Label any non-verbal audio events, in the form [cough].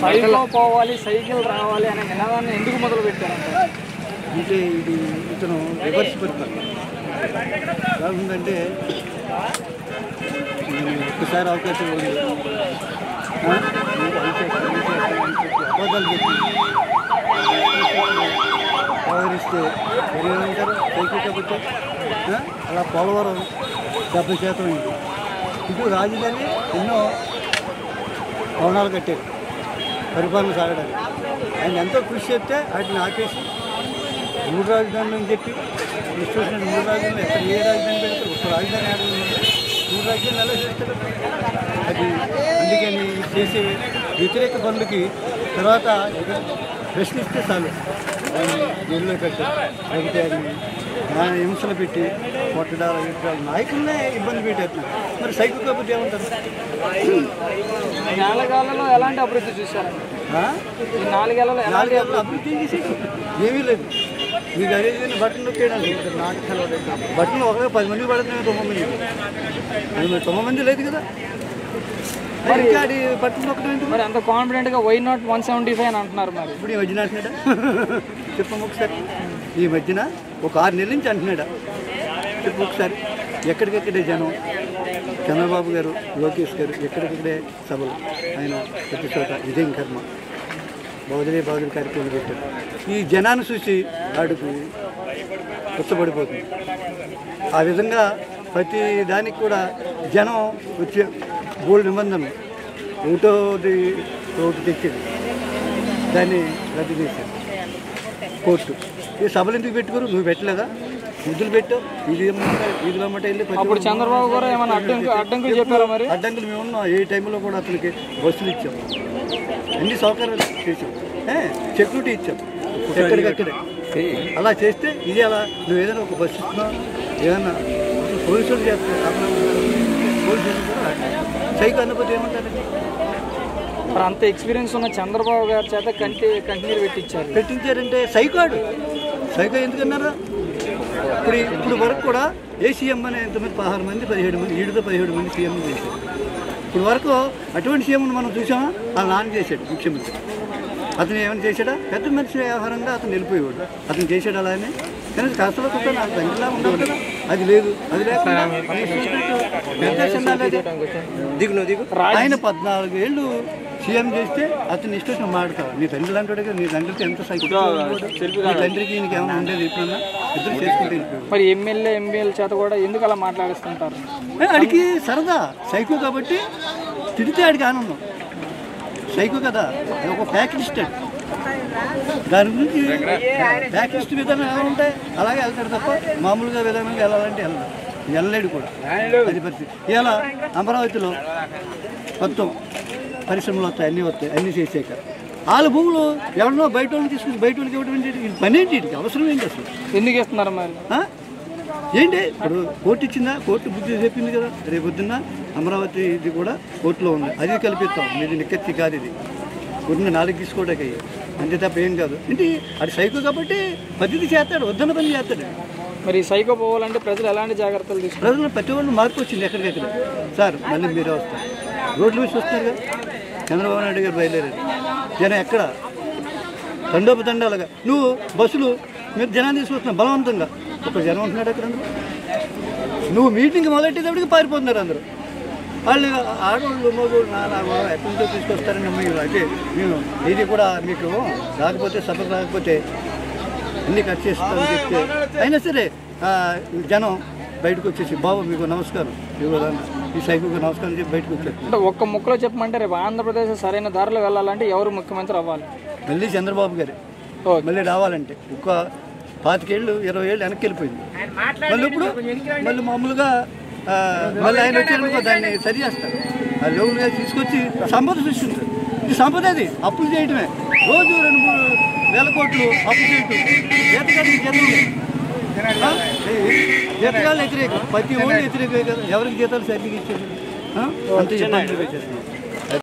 Cycle పోవాలి cycle రావాలి అనే నినాదాన్ని ఎందుకు మొదలు పెట్టారంటే అంటే ఇది ఇతను రివర్స్ పరిపాలన నేను ఒక్కసారి అవకాశం ఉంది ఇది అబద్ధాలు చెప్పి వ్యవహరిస్తే ఏమంటారు సైకిల్ కాబట్టి? అలా పోలవరం డెబ్బై శాతం అయింది. ఇటు రాజధాని ఎన్నో భవనాలు కట్టారు. పరిపాలన సాగడానికి. ఆయన ఎంతో కృషి చేస్తే వాటిని ఆపేసి మూడు రాజధానులు అని చెప్పి విశ్వసిన మూడు రాజధానులు ఎక్కడ ఏ రాజధాని పెడతారు ఒక రాజధాని ఆడ మూడు రాజధానులు ఎలా చేస్తారు? అది అందుకని చేసే వ్యతిరేక పనులకి తర్వాత ప్రశ్నిస్తే చాలు. దాన్ని జైల్లో పెట్టారు లేకపోతే హింసలు పెట్టి కొట్టడాలు ఇట్టాలు నాయకులనే ఇబ్బంది పెట్టేస్తున్నారు. మరి సైకిల్ కాబట్టి ఏమంటారు? నాలుగేళ్ళలో ఎలాంటి అభివృద్ధి? ఈ నాలుగేళ్ళలో ఎలాంటి నాలుగేళ్ళు అభివృద్ధి? ఏం చేసేది ఏమీ లేదు. మీకు అదే బట్టలు నొక్కేయడానికి బట్టలు ఒకటే పది మంది పడుతున్నాయి తొమ్మిది మంది. తొమ్మిది మంది లేదు కదా? మరి మరి అంత కాన్ఫిడెంట్గా why not one seventy five అని అంటున్నారు మరి? ఇప్పుడు ఈ మధ్యన అంటున్నాడా? [laughs] చెప్పమ్మ ఒకసారి. ఈ మధ్యన ఒక ఆరు నెలల నుంచి అంటున్నాడా? చెప్పు ఒకసారి. ఎక్కడికెక్కడే జనం? చంద్రబాబు గారు లోకేష్ గారు ఎక్కడికక్కడే సభలు? ఆయన ప్రతి చోట ఇదేం కర్మ. బౌద్ధలే బౌద్ధుల కార్యక్రమాలు పెట్టారు. ఈ జనాన్ని చూసి ఆడుకు పుచ్చబడిపోతుంది ఆ విధంగా ప్రతి దానికి కూడా జనం వచ్చే గోల్డ్ నిబంధనలు ఒకటోది ఒకటి తెచ్చింది దాన్ని రద్దు చేశారు. కోర్టు. ఈ సభలు ఎందుకు పెట్టుకోరు? నువ్వు పెట్టలేదా? ముద్దులు పెట్టావు. ఇది ఇది ఇమ్మంటే వెళ్ళి అప్పుడు చంద్రబాబు గారు ఏమైనా అడ్డంకు అడ్డంకులు చెప్పారా మరి? అడ్డంకులు మేము ఉన్నాం. ఏ టైంలో కూడా అతనికి బస్సులు ఇచ్చాం. అన్ని సౌకర్యాలు చేసాం ఏ, సెక్యూరిటీ ఇచ్చాం. ఎక్కడికక్కడే. అలా చేస్తే ఇది అలా నువ్వు ఏదైనా ఒక బస్సు ఇస్తున్నావు ఏదన్నా పోలీసులు చేస్తారు పోలీసులు ఏమంటారండి? మరి అంత ఎక్స్పీరియన్స్ ఉన్న చంద్రబాబు గారి చేత కంటి కంటినీరు పెట్టించారు. పెట్టించారంటే సైకాడు. సైకో ఎందుకన్నారా? ఇప్పుడు ఇప్పుడు వరకు కూడా ఏ సీఎం అనే ఎంతమంది పదహారు మంది పదిహేడు మంది ఏడుతో పదిహేడు మంది సీఎం చేశారు. ఇప్పుడు వరకు అటువంటి సీఎంను మనం చూసామా? వాళ్ళ నాన్న చేశాడు ముఖ్యమంత్రి. అతను ఏమైనా చేశాడా? పెద్ద మనిషి వ్యవహారంగా అతను వెళ్ళిపోయేవాడు అతను చేశాడు అలానే. కానీ కుక్క నాకు తండ్రిలా కదా అది లేదు అది లేకుండా పెద్ద చిన్న. దిగు. ఆయన పద్నాలుగు ఏళ్ళు సీఎం చేస్తే అతను ఇష్టం మాడతావు నీ తండ్రి లాంటి కదా నీ తండ్రికి ఎంత సైకిల్ నీ తండ్రికి నీకు ఏమైనా ఉండేది ఇప్పుడన్నా ఇద్దరు చేసుకుంటే. మరి ఎమ్మెల్యే ఎంపీల చేత కూడా ఎందుకు అలా మాట్లాడిస్తుంటారు? ఆడికి సరదా. సైకో కాబట్టి తిడితే ఆడికి ఆనందం. సైకో కదా ఒక ప్యాకెట్ అది దాని గురించి ప్యాకెట్ విధానం ఎలా ఉంటాయి? అలాగే వెళ్తాడు తప్ప మామూలుగా విధానంగా వెళ్ళాలంటే వెళ్ళడు. వెళ్ళలేడు కూడా. అది పరిస్థితి ఇలా అమరావతిలో మొత్తం పరిశ్రమలు వస్తాయి అన్నీ వస్తాయి అన్నీ చేసాక. వాళ్ళ భూములు ఎవరినో బయట తీసుకుని బయట వాళ్ళకి ఇవ్వడం ఏంటి? ఇది పని ఏంటి వీటికి అవసరం ఏంటి అసలు? ఎందుకు ఇస్తున్నారు మరి? ఏంటి? ఇప్పుడు కోర్టు ఇచ్చిందా? కోర్టు బుద్ధి చెప్పింది కదా. రేపు పొద్దున్న అమరావతి ఇది కూడా కోర్టులో ఉంది. అది కల్పిస్తాం. మీది నిక్కచ్చి కాదు ఇది. కొన్ని నాలుగు తీసుకోవడానికి అయ్యి అంతే తప్ప ఏం కాదు. ఏంటి అది సైకో కాబట్టి పద్ధతి చేస్తాడు వద్దన్న పని చేస్తాడు. మరి సైకో పోవాలంటే ప్రజలు ఎలాంటి జాగ్రత్తలు తీసుకుంటారు? ప్రజలు ప్రతి ఒళ్ళు మార్పు వచ్చింది ఎక్కడికెక్కడ. సార్ మళ్ళీ మీరే వస్తారు. రోడ్లు మీద చూస్తున్నారు కదా? చంద్రబాబు నాయుడు గారు బయలుదేరారు. జనం ఎక్కడ? తండోపు తండాలుగా నువ్వు బస్సులు మీరు జనాన్ని తీసుకొస్తున్నావు బలవంతంగా. ఒక జనం ఉంటున్నాడు అక్కడ నువ్వు మీటింగ్ మొదలెట్టేటప్పటికి పారిపోతున్నారు అందరూ. వాళ్ళు ఆడవాళ్ళు మగోళ్ళు నాలా ఎక్కడి నుంచో తీసుకొస్తారని మీరు అంటే మేము ఇది కూడా మీకు రాకపోతే సభకు రాకపోతే అన్ని కట్ చేస్తామని చెప్తే అయినా సరే ఆ, జనం బయటకు వచ్చేసి బాబు మీకు నమస్కారం. ఈ సైకుకు నమస్కారం చెప్పి బయటకు వచ్చారు. అంటే ఒక్క ముక్కలో చెప్పమంటే రేపు ఆంధ్రప్రదేశ్ సరైన దారిలో వెళ్ళాలంటే ఎవరు ముఖ్యమంత్రి అవ్వాలి? మళ్ళీ చంద్రబాబు గారు. ఓకే మళ్ళీ రావాలంటే. ఒక పాతికేళ్ళు ఇరవై ఏళ్ళు వెనక్కి వెళ్ళిపోయింది. మళ్ళీ ఇప్పుడు మళ్ళీ మామూలుగా మళ్ళీ ఆయన వచ్చారనుకో దాన్ని సరి చేస్తారు. ఆ లోగులుగా తీసుకొచ్చి సంపద సృష్టించారు. ఇది సంపద అది. అప్పులు చేయటమే. రోజు రెండు మూడు వేల కోట్లు అప్పు చేయటం. జీతగాడికి జీతం జీతగాళ్ళు వ్యతిరేకం. ప్రతి ఓళ్ళు వ్యతిరేకం కదా ఎవరికి జీతాలు సరిగ్గా ఇచ్చారు అంత ఇబ్బందులు పెట్టేస్తున్నారు